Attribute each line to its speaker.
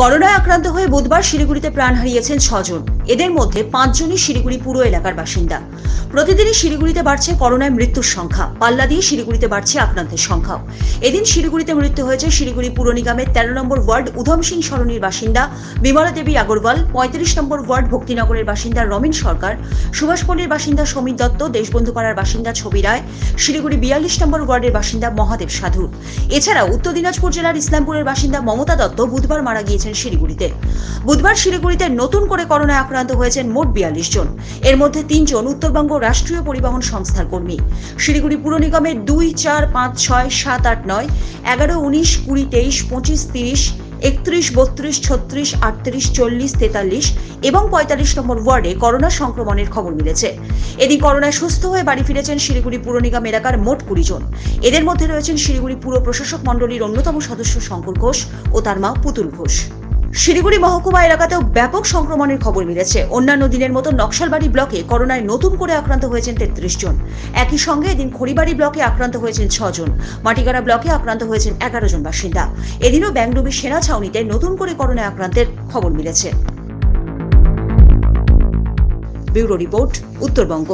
Speaker 1: করোনায় আক্রান্ত হয়ে বুধবার শিলিগুড়িতে প্রাণ হারিয়েছেন ছজন। এদের মধ্যে পাঁচজনই শিলিগুড়ি পুরো এলাকার বাসিন্দা। প্রতিদিনই শিলিগুড়িতে বাড়ছে করোনায় মৃত্যুর সংখ্যা। পাল্লা দিয়ে শিলিগুড়িতে বাড়ছে আক্রান্তের সংখ্যাও। এদিন শিলিগুড়িতে মৃত্যু হয়েছে শিলিগুড়ি পুর নিগমের তেরো নম্বর ওয়ার্ড উধম সিং সরণির বাসিন্দা বিমলা দেবী আগরওয়াল, পঁয়ত্রিশ নম্বর ওয়ার্ড ভক্তিনগরের বাসিন্দা রমিন সরকার সুভাষপল্লীর বাসিন্দা সমীর দত্ত দেশবন্ধু পাড়ার বাসিন্দা ছবি রায়, শিলিগুড়ি বিয়াল্লিশ নম্বর ওয়ার্ডের বাসিন্দা মহাদেব সাধু। এছাড়াও উত্তর দিনাজপুর জেলার ইসলামপুরের বাসিন্দা মমতা দত্ত বুধবার মারা গিয়েছেন শিলিগুড়িতে। বুধবার শিলিগুড়িতে নতুন করে করোনায় আক্রান্ত হয়েছেন মোট বিয়াল্লিশ জন। এর মধ্যে তিনজন উত্তরবঙ্গ রাষ্ট্রীয় পরিবহন সংস্থার কর্মী। শিলিগুড়ি পুর নিগমের দুই চার পাঁচ ছয় সাত আট নয়, এগারো উনিশ কুড়ি তেইশ পঁচিশ তিরিশ একত্রিশ বত্রিশ ছত্রিশ আটত্রিশ চল্লিশ তেতাল্লিশ এবং পঁয়তাল্লিশ নম্বর ওয়ার্ডে করোনা সংক্রমণের খবর মিলেছে। এদিন করোনায় সুস্থ হয়ে বাড়ি ফিরেছেন শিলিগুড়ি পুর নিগম এলাকার মোট কুড়ি জন। এদের মধ্যে রয়েছেন শিলিগুড়ি পুর প্রশাসক মণ্ডলীর অন্যতম সদস্য শঙ্কর ঘোষ ও তার মা পুতুল ঘোষ। শিলিগুড়ি মহকুমা এলাকাতেও ব্যাপক সংক্রমণের খবর মিলেছে। অন্যান্য দিনের মতো নকশালবাড়ি ব্লকে করোনায় নতুন করে আক্রান্ত হয়েছেন তেত্রিশ জন। একই সঙ্গে এদিন খড়িবাড়ি ব্লকে আক্রান্ত হয়েছেন ছজন মাটিগাড়া ব্লকে আক্রান্ত হয়েছেন এগারো জন বাসিন্দা। এদিনও ব্যাংডুবি সেনা ছাউনিতে নতুন করে করোনায় আক্রান্তের খবর মিলেছে। Bureau report, Uttarbanga.